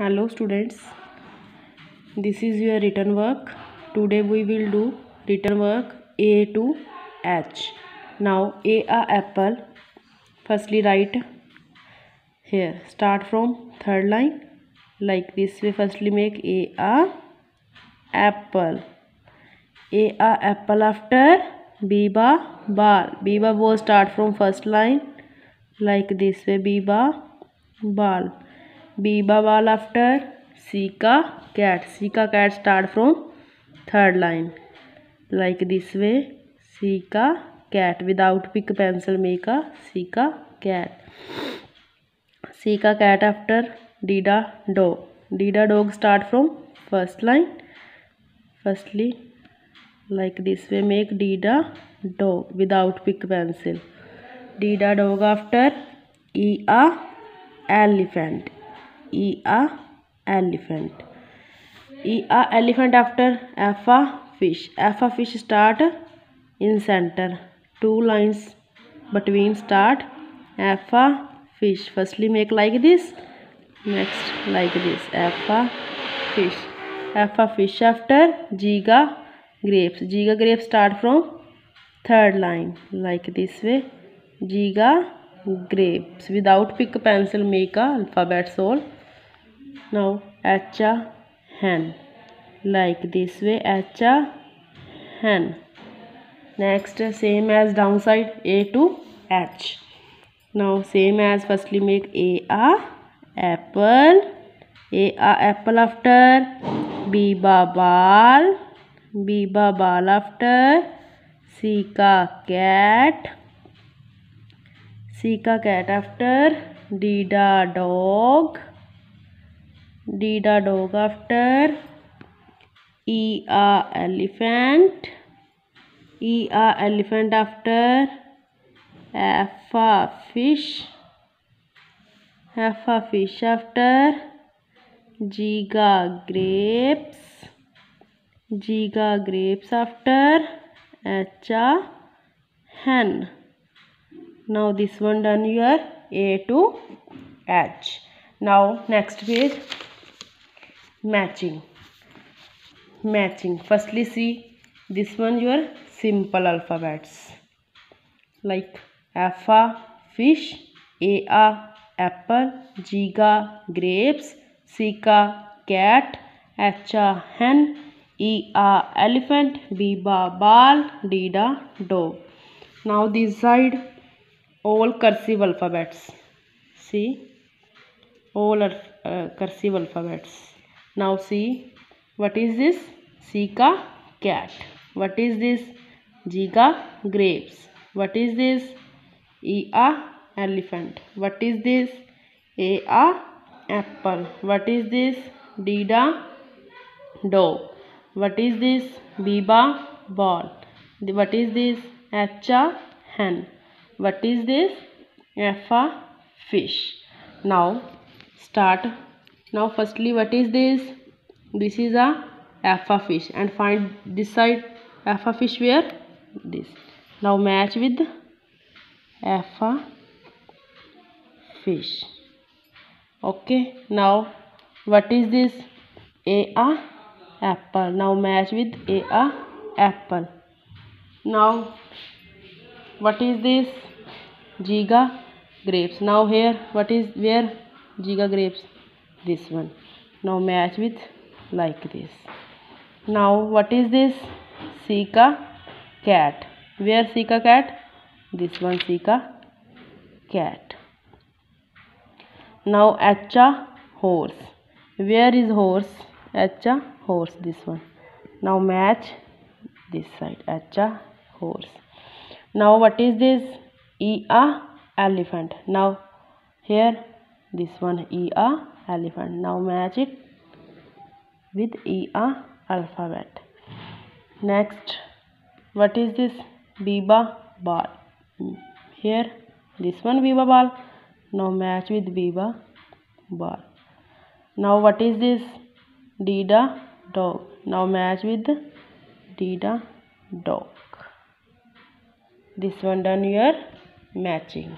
Hello students this is your written work today we will do written work A to H now A a apple firstly right here start from third line like this way firstly make A a apple A a apple after B b ball B b वो start from first line like this way B b ball B बवाल after C का cat C का cat start from third line. Like this way C का cat, without pick pencil make a C का cat. C का cat after D d dog. D d dog start from first line. Firstly like this way make D d dog without pick pencil. D d dog after, E a elephant. E a elephant. E a elephant after F a fish. F a fish start in center. Two lines between start F a fish. Firstly make like this. Next like this. F a fish. F a fish after Giga grapes. Giga grapes start from third line like this way. Giga grapes. Without pick pencil make a alphabet soul. Now h a hen like this way h a hen next same as downside a to h now same as firstly make a a apple a a apple after b ba ball b ba ball after c ka cat c ka cat after d da dog Dida dog after E a elephant E a elephant after F a fish F a fish after Giga grapes Giga grapes after H a hen now this one done your A to H now next page matching. Matching. Firstly see this one your simple alphabets. Like f a fish a apple giga grapes c cat h a hen e a elephant b ba ball da now this side all cursive alphabets. See? All are uh, cursive alphabets now see what is this Sika cat. What is this Giga grapes. What is this Ea elephant. What is this Aa apple. What is this Dida dog. What is this Biba ball. What is this Acha hen. What is this Fa fish. Now start now firstly what is this? This is a alpha fish. And find this side alpha fish where? This. Now match with alpha fish. Okay. Now what is this? A a apple. Now match with a a apple. Now what is this? Giga grapes. Now here what is where? Giga grapes this one. Now match with like this. Now what is this? Sika cat. Where sika cat? This one sika cat. Now acha horse. Where is horse? Acha horse this one. Now match this side. Acha horse. Now what is this? E a elephant. Now here this one e a elephant now match it with e a alphabet next what is this biba ball here this one biba ball now match with biba ball now what is this dida dog now match with dida dog this one done your matching